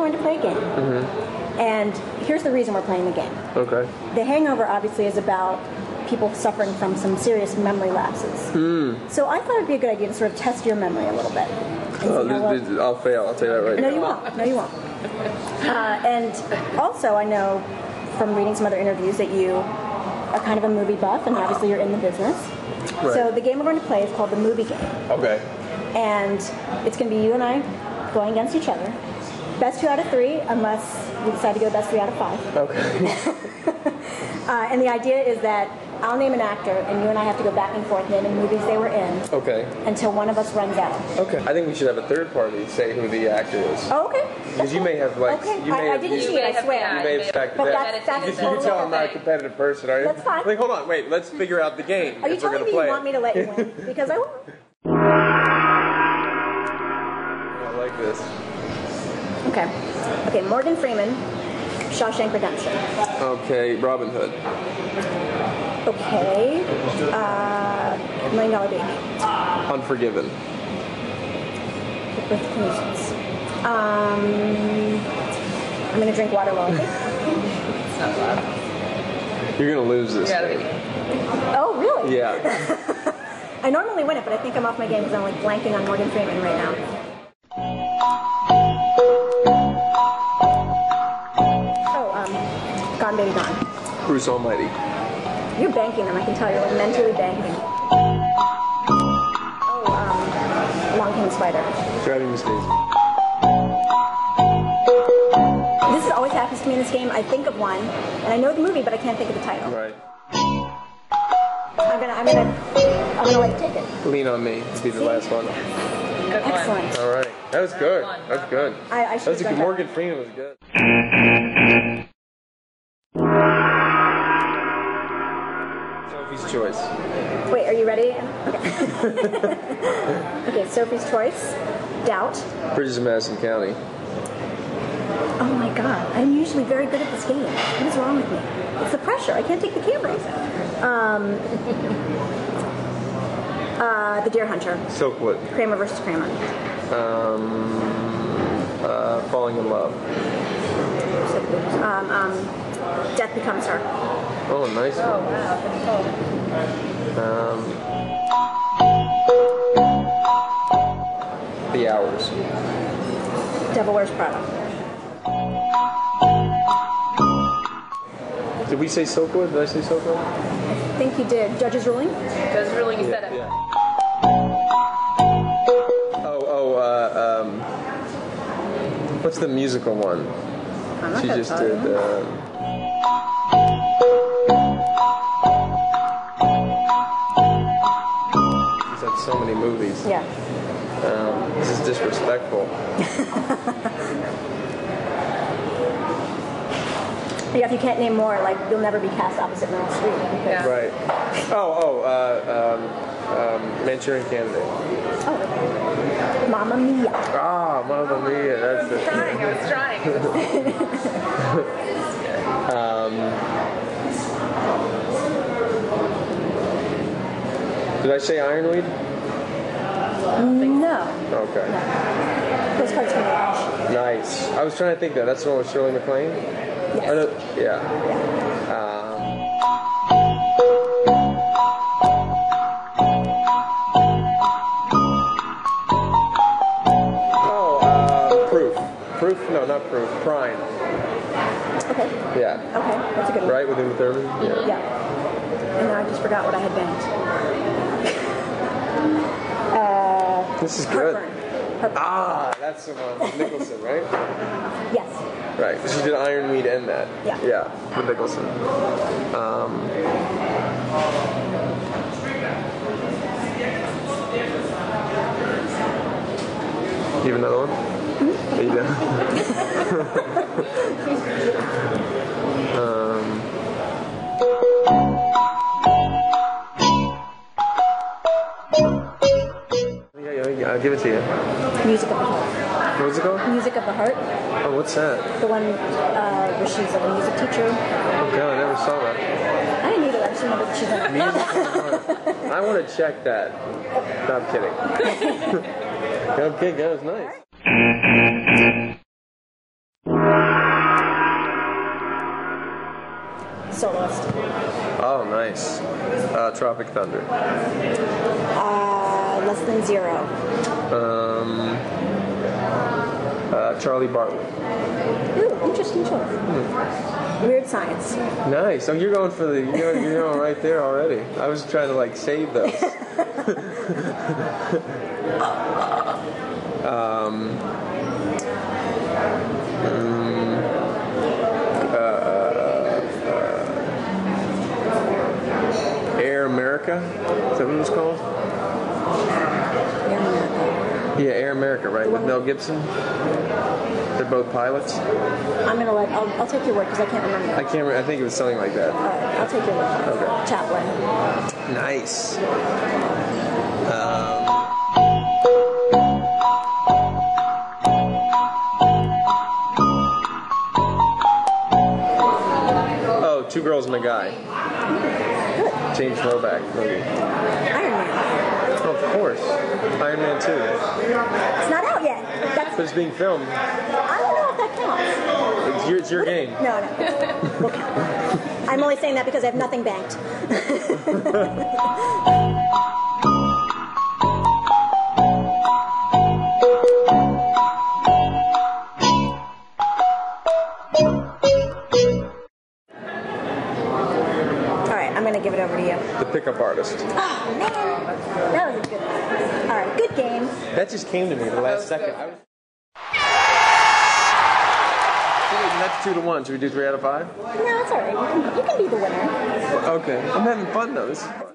going to play a game. And here's the reason we're playing the game. Okay. The Hangover obviously is about people suffering from some serious memory lapses. So I thought it'd be a good idea to sort of test your memory a little bit. Oh, this, this, I'll fail. I'll tell you that right no, now. you won't. No, you won't. Uh, and also, I know from reading some other interviews that you are kind of a movie buff, and obviously you're in the business. Right. So the game we're going to play is called the Movie Game, Okay. and it's going to be you and I going against each other. Best two out of three, unless we decide to go best three out of five. Okay. Uh, and the idea is that I'll name an actor, and you and I have to go back and forth naming movies they were in okay. until one of us runs out. Okay. I think we should have a third party say who the actor is. Oh, okay. Because you may have like Okay, you may I, I didn't you, cheat. may I have- swear. you may have stacked But the that's- deck. that's You, the you can tell I'm not a competitive person, are you? That's fine. Like, hold on, wait. Let's figure out the game. Are you if we're telling gonna me play you it. want me to let you win? Because I won't. I like this. Okay. Okay, Morgan Freeman, Shawshank Redemption. Okay, Robin Hood. Okay. Uh, Million Dollar Baby. Unforgiven. With Clinicians. Um, I'm gonna drink water while I think. You're gonna lose this. Yeah, thing. Oh, really? Yeah. I normally win it, but I think I'm off my game because I'm like blanking on Morgan Freeman right now. Bruce Almighty. You're banking them, I can tell. You're like mentally banking. Oh, um, Along Came a Spider. Driving Miss Daisy. This is always happens to me in this game. I think of one, and I know the movie, but I can't think of the title. Right. I'm gonna, I'm gonna, I'm gonna like take it. Lean on me. This be the last one. Good one. Excellent. All right. That was good. That was good. I, I That should was a good. Morgan Freeman was good. Sophie's choice. Wait, are you ready? Okay. okay, Sophie's Choice. Doubt. Bridges of Madison County. Oh my god, I'm usually very good at this game. What is wrong with me? It's the pressure. I can't take the camera. Um, uh, the Deer Hunter. Silkwood. Kramer versus Kramer. Um, uh, falling in love. Um, um, Death Becomes Her. Oh, nice Oh, one. wow. Um, the hours. Devil Wears Prada. Did we say Silkwood? Did I say Silkwood? I think you did. Judge's ruling? Judge's ruling, you said it. Oh, oh, uh, um, what's the musical one? I'm not She just did. Uh, so many movies. Yeah. Um, this is disrespectful. Yeah, if you can't name more, like you'll never be cast opposite Meryl Streep. because- Yeah. Right. Oh, oh, uh, um, um, Manchurian Candidate. Oh, Mamma Mia. Ah, Mamma Mia. That's I was trying. I was trying. Um, did I say Ironweed? No. Okay. Postcards from the Edge. Nice. I was trying to think that. That's the one with Shirley MacLaine? Yes. I know- yeah. Um, oh, uh, Proof. Proof? No, not Proof. Prime. Okay. Yeah. Okay. That's a good one. Right? With Uma Thurman? Yeah. Yeah. And now I just forgot what I had banked. This is good. Ah, that's the one. Nicholson, right? Yes. Right. She did Ironweed and that. Yeah. Yeah, with Nicholson. Um, you have another one? Yeah, you do. give it to you. Music of the Heart. Musical. it called? Music of the Heart. Oh, what's that? The one uh, where she's a music teacher. Oh God, I never saw that. I need to actually know she's like. Music of the Heart. I want to check that. No, I'm kidding. okay. That was nice. Oh, nice. Uh, Tropic Thunder. Uh, less than zero. Um, uh, Charlie Bartlett. Ooh, interesting choice. Weird science. Nice. Oh, you're going for the you're going, you're going right there already. I was trying to like save those. um, mm, uh, Air America. Is that what it was called? Air America. Yeah, Air America, right? With Mel Gibson. They're both pilots. I'm gonna let. I'll, I'll take your word because I can't remember. I can't. Remember, I think it was something like that. All right, I'll take your word. Okay. Chaplin. Nice. Um. Oh, two girls and a guy. Oh, good. James Toback movie. Iron Man. Of course. Iron Man 2. It's not out yet. That's. But it's being filmed. I don't know if that counts. It's your, it's your game. No, no. Count. I'm only saying that because I have nothing banked. The pickup artist. Oh man, that was a good one. All right, good game. That just came to me the last was second. I was... That's two to one. Should we do three out of five? No, it's all right. You can, you can be the winner. Okay. I'm having fun though. This is fun.